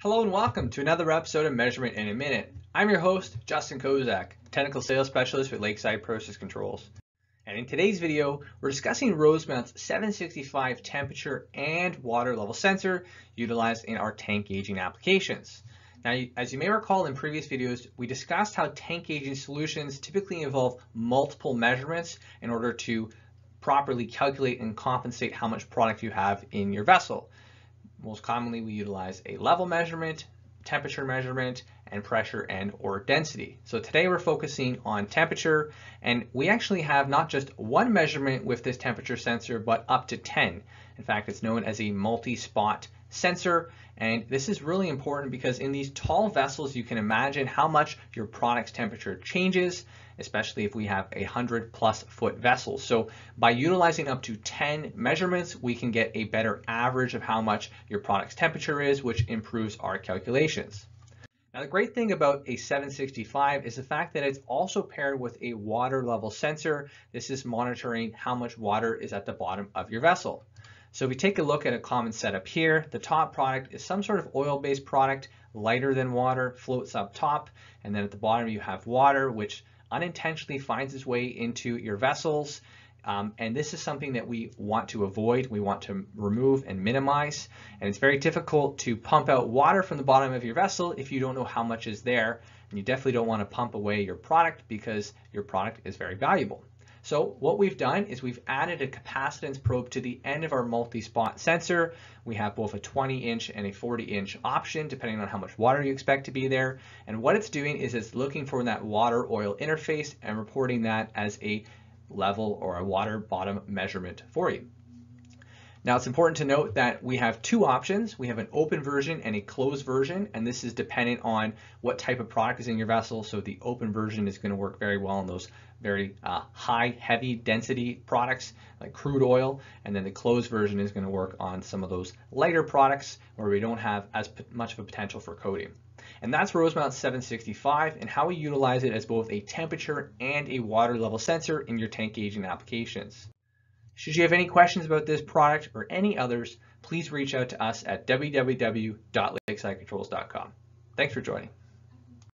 Hello and welcome to another episode of Measurement in a Minute. I'm your host, Justin Kozak, Technical Sales Specialist with Lakeside Process Controls. And in today's video, we're discussing Rosemount's 765 temperature and water level sensor utilized in our tank gauging applications. Now, as you may recall in previous videos, we discussed how tank gauging solutions typically involve multiple measurements in order to properly calculate and compensate how much product you have in your vessel. Most commonly, we utilize a level measurement, temperature measurement, and pressure and or density. So today we're focusing on temperature, and we actually have not just one measurement with this temperature sensor, but up to 10. In fact, it's known as a multi-spot sensor, and this is really important because in these tall vessels, you can imagine how much your product's temperature changes, especially if we have a 100 plus foot vessel. So by utilizing up to 10 measurements, we can get a better average of how much your product's temperature is, which improves our calculations. Now the great thing about a 765 is the fact that it's also paired with a water level sensor. This is monitoring how much water is at the bottom of your vessel. So if we take a look at a common setup here, the top product is some sort of oil-based product, lighter than water, floats up top, and then at the bottom you have water, which unintentionally finds its way into your vessels. Um, and this is something that we want to avoid, we want to remove and minimize. And it's very difficult to pump out water from the bottom of your vessel if you don't know how much is there. And you definitely don't want to pump away your product because your product is very valuable. So what we've done is we've added a capacitance probe to the end of our multi-spot sensor. We have both a 20 inch and a 40 inch option depending on how much water you expect to be there. And what it's doing is it's looking for that water oil interface and reporting that as a level or a water bottom measurement for you. Now it's important to note that we have two options. We have an open version and a closed version, and this is dependent on what type of product is in your vessel. So the open version is going to work very well in those very uh, high, heavy density products like crude oil, and then the closed version is going to work on some of those lighter products where we don't have as much of a potential for coating. And that's Rosemount 765 and how we utilize it as both a temperature and a water level sensor in your tank gauging applications. Should you have any questions about this product or any others, please reach out to us at www.lakesidecontrols.com. Thanks for joining.